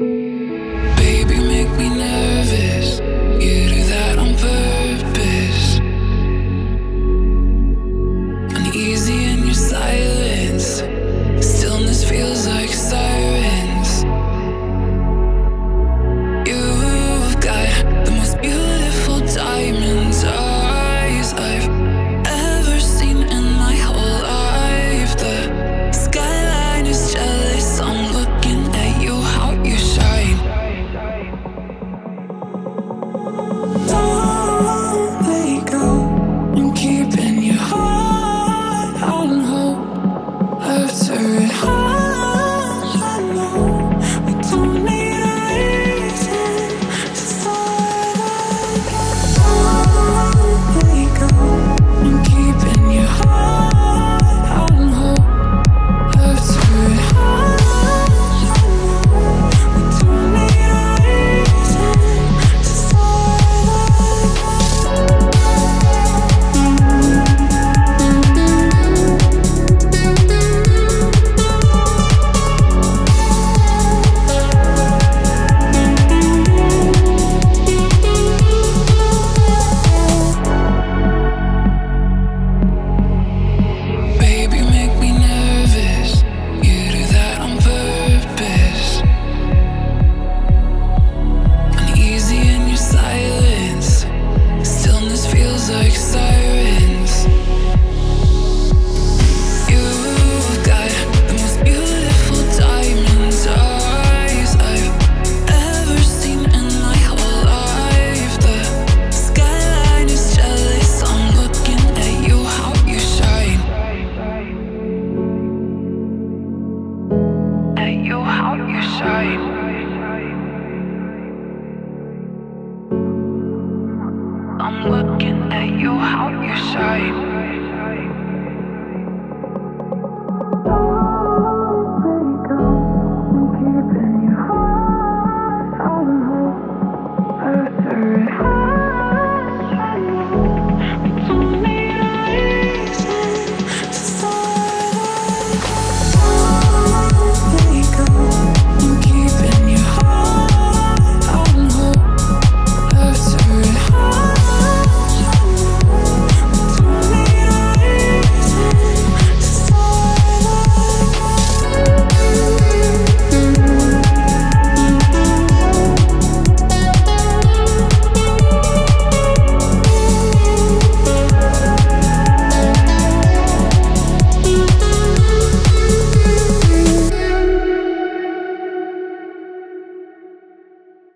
you. out your sight. I'm looking at you out your sight.